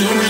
soon